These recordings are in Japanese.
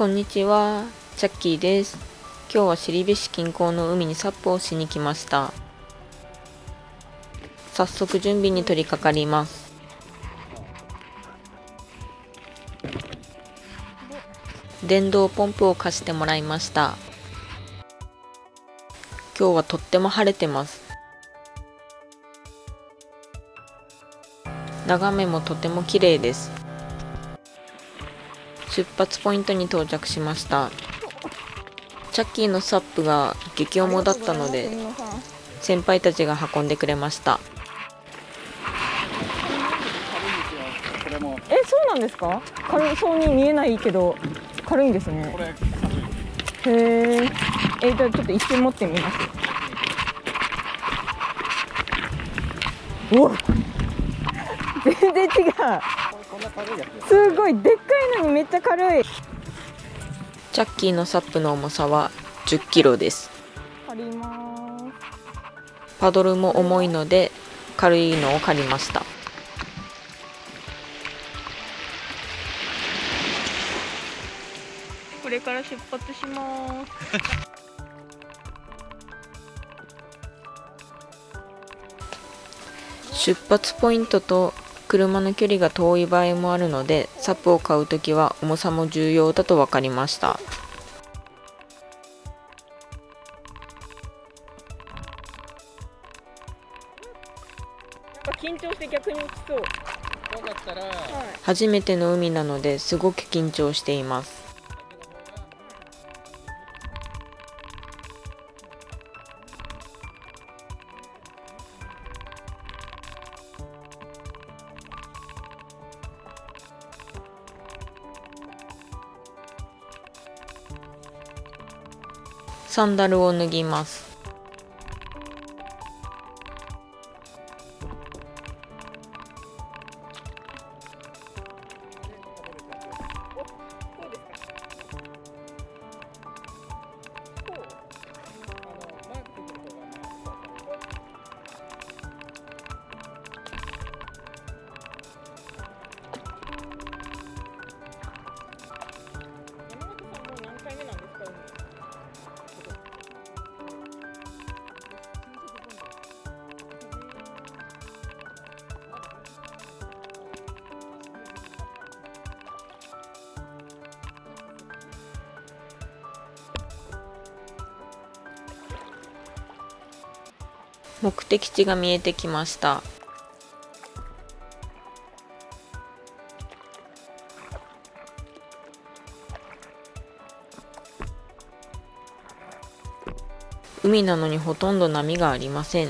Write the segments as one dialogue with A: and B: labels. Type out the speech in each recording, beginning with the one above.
A: こんにちは、チャッキーです。今日は後部市近郊の海にサップをしに来ました。早速準備に取り掛かります。電動ポンプを貸してもらいました。今日はとっても晴れてます。眺めもとても綺麗です。出発ポイントに到着しました。チャッキーのサップが激重だったので先輩たちが運んでくれました。
B: えそうなんですか？軽そうに見えないけど軽いんですね。へええじゃあちょっと一瞬持ってみます。お 全然違う。すごいでっかいのにめっちゃ軽い。
A: チャッキーのサップの重さは1 0キロです。
B: 借ります。
A: パドルも重いので軽いのを借りました。
B: これから出発します。
A: 出発ポイントと車の距離が遠い場合もあるのでサップを買うときは重さも重要だと分かりました。
B: 緊張して逆に落ちそう。
C: よかったら
B: はい。
A: 初めての海なのですごく緊張していますサンダルを脱ぎます。
B: 目
A: 的地が見えてきました。海なのにほとんど波がありません。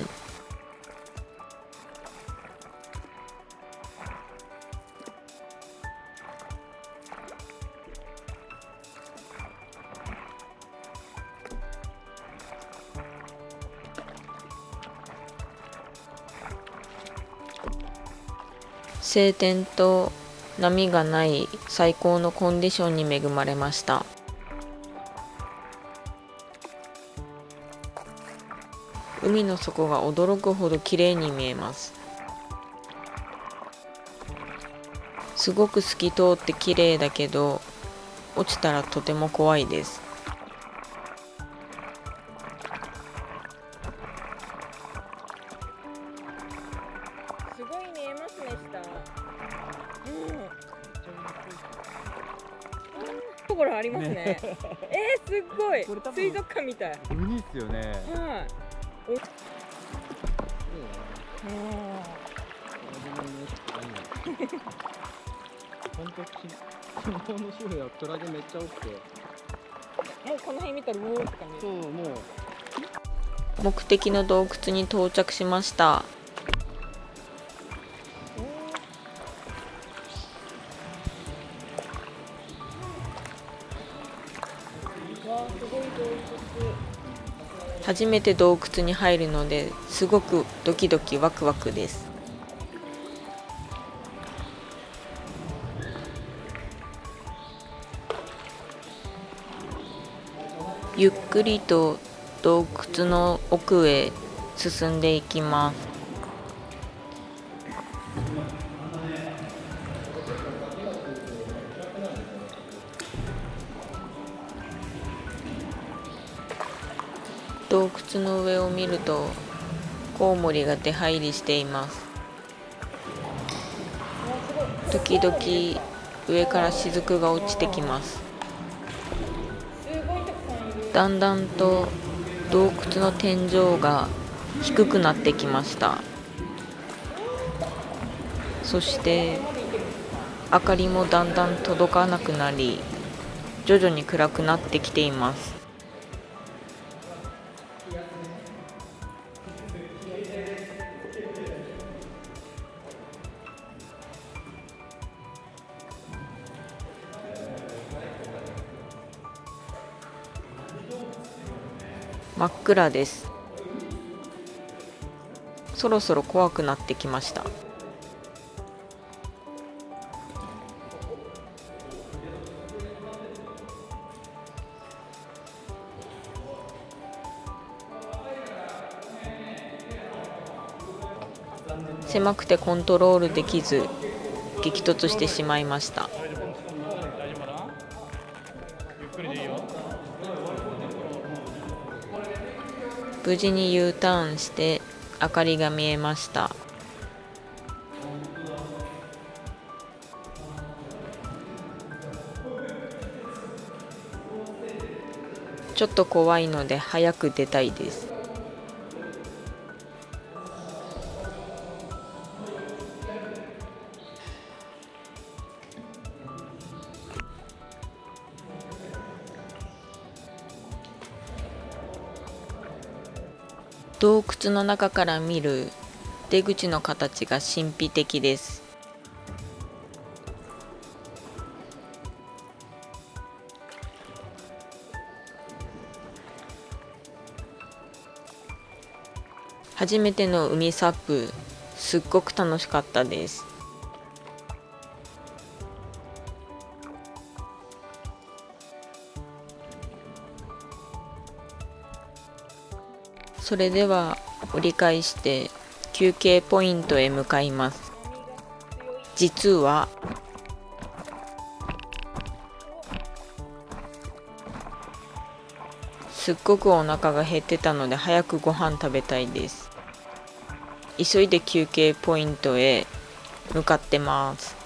A: 晴天と波がない最高のコンディションに恵まれました。海の底が驚くほど綺麗に見えます。すごく透き通って綺麗だけど落ちたらとても怖いです。
B: ころありますね。えー、すっごい。水族館みたい。はい、
C: ウニっすよね。
B: お。
C: 本当き昨日の週はクラゲめっちゃ多くて。
B: もうこの辺見たらう。おーって感じ
C: そうもう。
A: 目的の洞窟に到着しました初めて洞窟に入るのですごくドキドキワクワクです。ゆっくりと洞窟の奥へ進んでいきます。洞窟の上を見るとコウモリが出入りしています。時々上から雫が落ちてきます。だんだんと洞窟の天井が低くなってきました。そして明かりもだんだん届かなくなり徐々に暗くなってきています。真っ暗です。そろそろ怖くなってきました。狭くてコントロールできず激突してしまいました。無事に U ターンして明かりが見えました。ちょっと怖いので早く出たいです。洞窟の中から見る出口の形が神秘的です。初めての海サップすっごく楽しかったです。それでは折り返して休憩ポイントへ向かいます。実はすっごくお腹が減ってたので早くご飯食べたいです。急いで休憩ポイントへ向かってます。